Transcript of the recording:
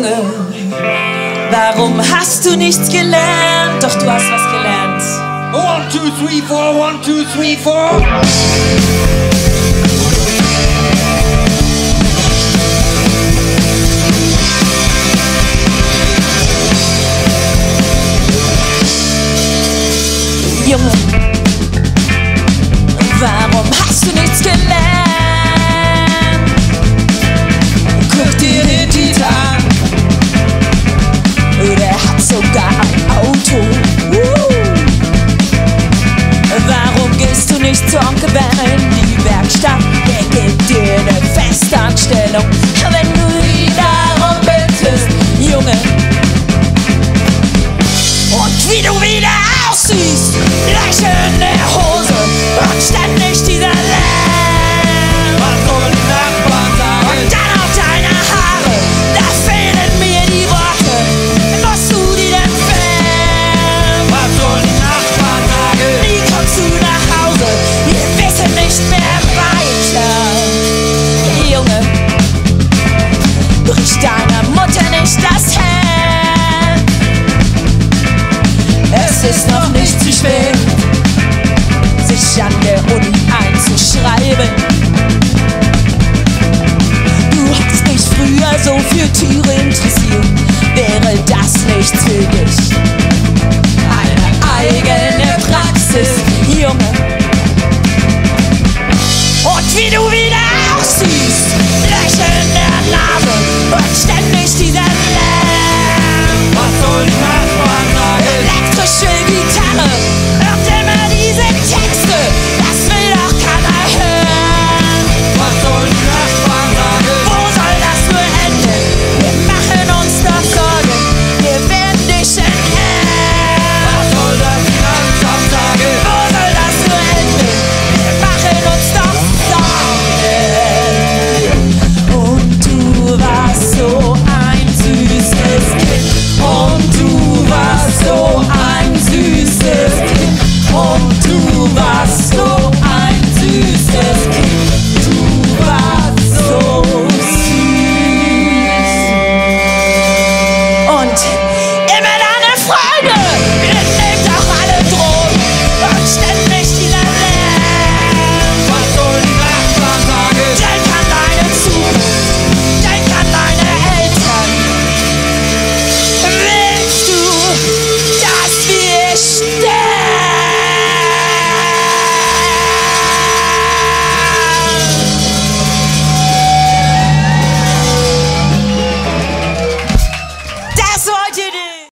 Junge, warum hast du nichts gelernt? Doch du hast was gelernt. One, two, three, four, one, two, three, four. Junge, warum hast du nichts gelernt? nicht das Hell. Es ist noch nicht zu spät, sich an der Uni einzuschreiben. Du hast mich früher so für Tiere interessiert, wäre das nicht für dich? Eine eigene Praxis, Junge. Und wie du wieder aussiehst.